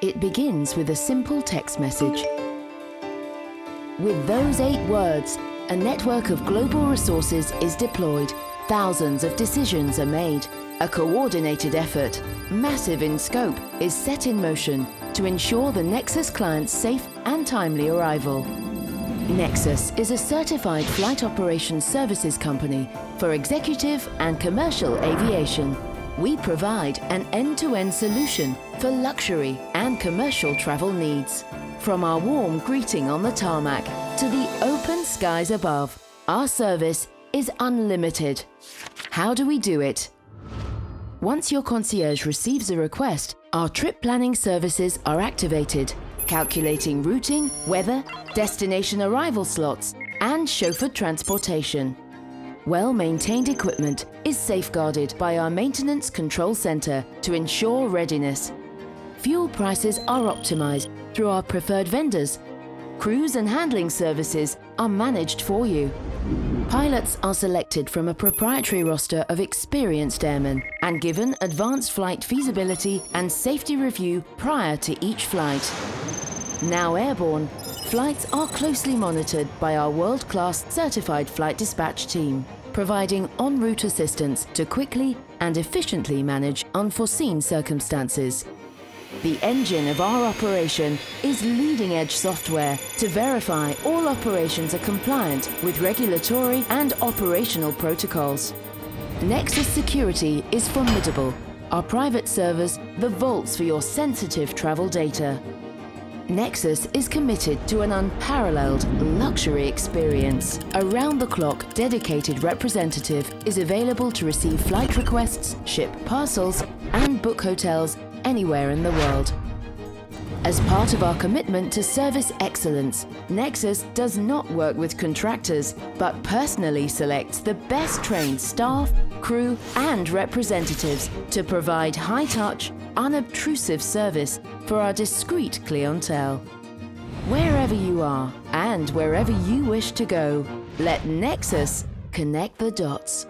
It begins with a simple text message. With those eight words, a network of global resources is deployed. Thousands of decisions are made. A coordinated effort, massive in scope, is set in motion to ensure the Nexus client's safe and timely arrival. Nexus is a certified flight operations services company for executive and commercial aviation. We provide an end-to-end solution for luxury and commercial travel needs. From our warm greeting on the tarmac to the open skies above, our service is unlimited. How do we do it? Once your concierge receives a request, our trip planning services are activated, calculating routing, weather, destination arrival slots, and chauffeured transportation. Well-maintained equipment is safeguarded by our Maintenance Control Centre to ensure readiness. Fuel prices are optimised through our preferred vendors. Crews and handling services are managed for you. Pilots are selected from a proprietary roster of experienced airmen and given advanced flight feasibility and safety review prior to each flight. Now airborne, flights are closely monitored by our world-class certified flight dispatch team providing en route assistance to quickly and efficiently manage unforeseen circumstances. The engine of our operation is leading edge software to verify all operations are compliant with regulatory and operational protocols. Nexus Security is formidable. Our private servers, the vaults for your sensitive travel data. Nexus is committed to an unparalleled luxury experience. Around the clock, dedicated representative is available to receive flight requests, ship parcels, and book hotels anywhere in the world. As part of our commitment to service excellence, Nexus does not work with contractors, but personally selects the best trained staff, crew, and representatives to provide high touch, unobtrusive service for our discreet clientele. Wherever you are and wherever you wish to go, let Nexus connect the dots.